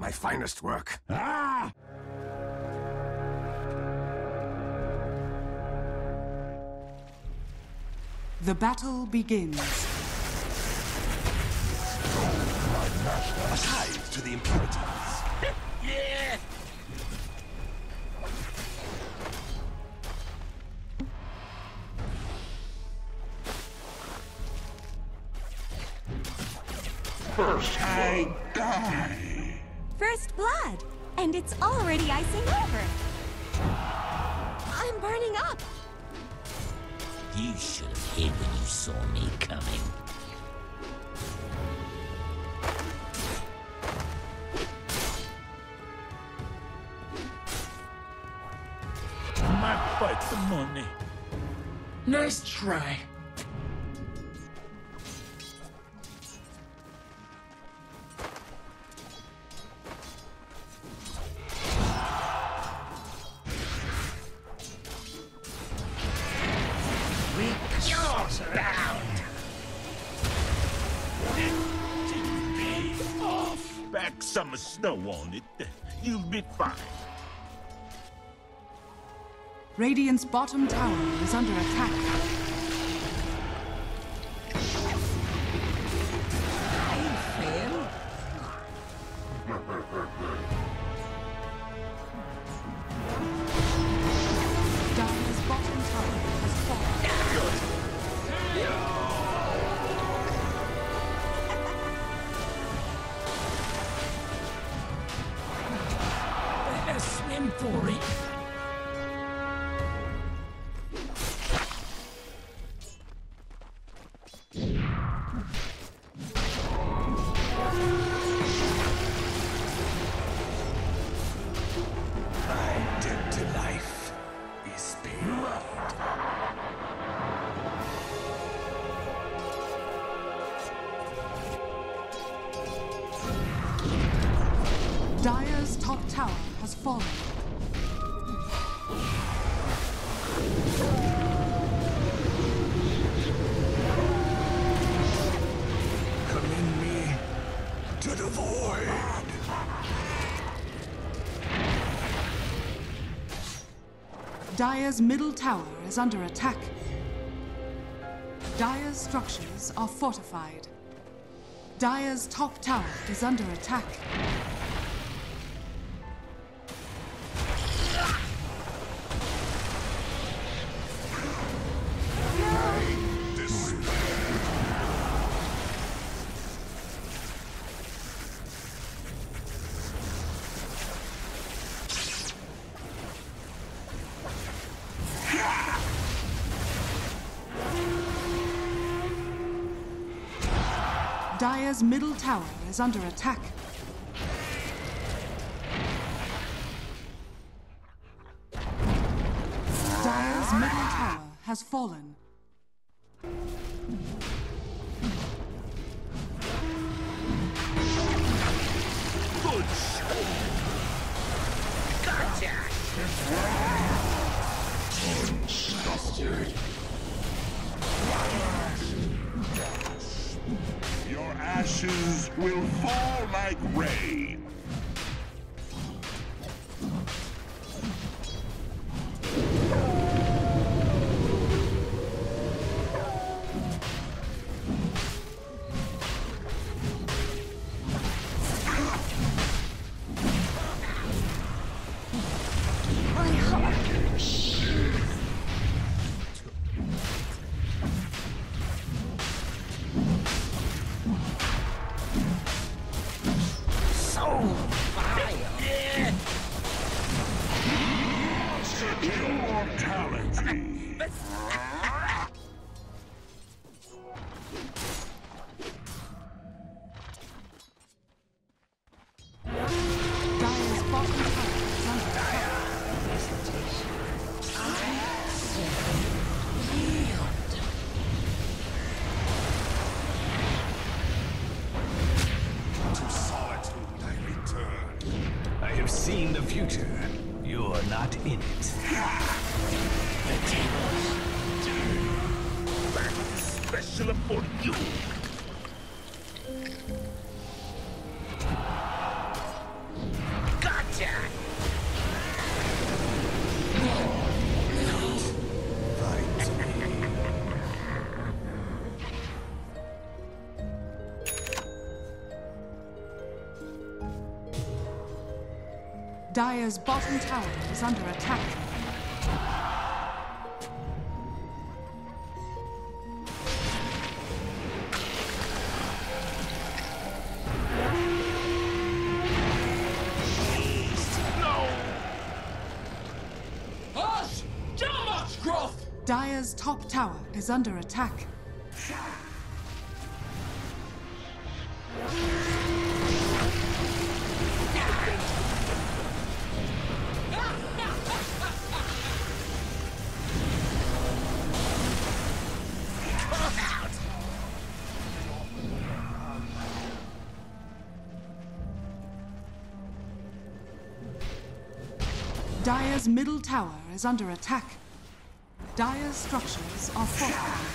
My finest work. Ah! The battle begins. A tithe to the impurities. Yeah! First I die. First blood, and it's already icing over. I'm burning up. You should have hid when you saw me coming. Might fight the money. Nice try. Back some snow on it. You'll be fine. Radiant's bottom tower is under attack. Dire's top tower has fallen. Commend me to the void. Dire's middle tower is under attack. Dire's structures are fortified. Dire's top tower is under attack. Dire's middle tower is under attack. Dire's middle tower has fallen. Good shot. Gotcha. Your ashes will fall like rain. Have seen the future. You're not in it. The tables turn. Special for you. Dire's bottom tower is under attack. Hush! Jarmark's Groth! Top tower is under attack. Dire's middle tower is under attack. Dire's structures are fortified.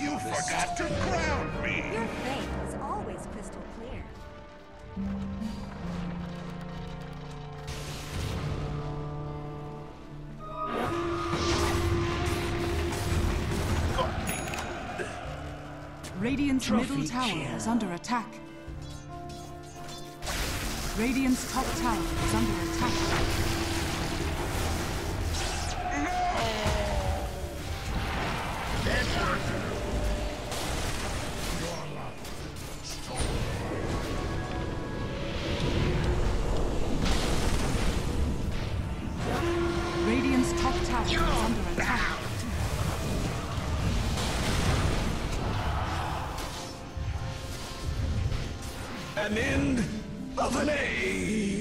You forgot to ground me! Your faith is always crystal clear. Radiant's middle tower is under attack. Radiant's top tower is under attack. Attack. An end of an age.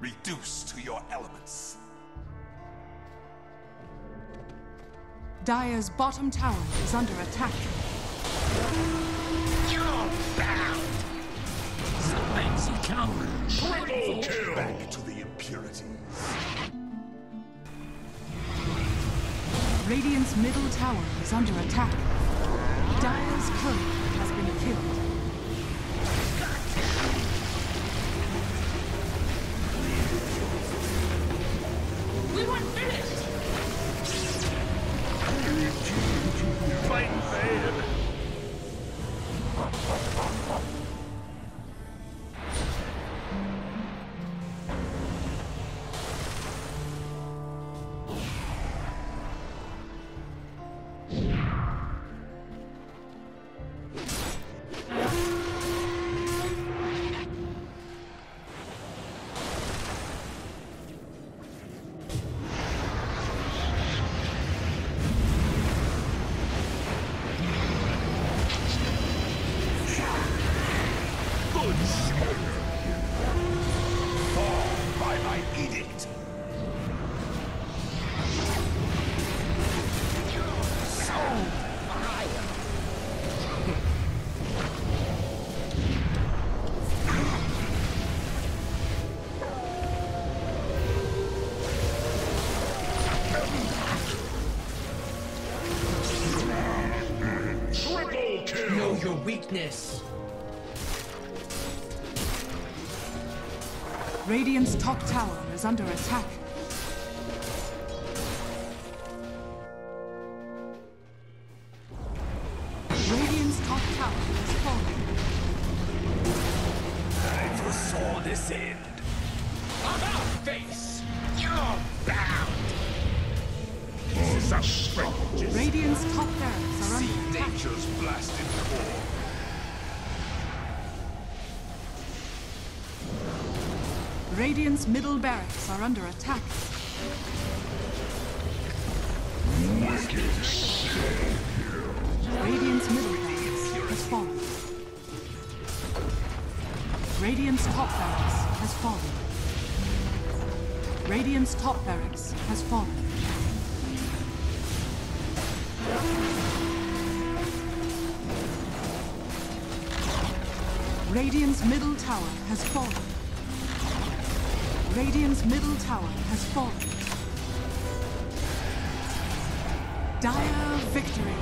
Reduced to your elements. Dire's bottom tower is under attack. So fancy come. Back to the impurities. Radiant's middle tower is under attack. Has been killed. Weakness. Radiant's top tower is under attack. Radiant's top tower is falling. I foresaw this end. About face! You're bound. Suspect. Radiant's top barracks are under See attack. nature's blasted core. Radiant's middle barracks are under attack. Radiant's middle barracks has fallen. Radiant's top barracks has fallen. Radiant's top barracks has fallen. Radiant's middle tower has fallen. Radiant's middle tower has fallen. Dire victory.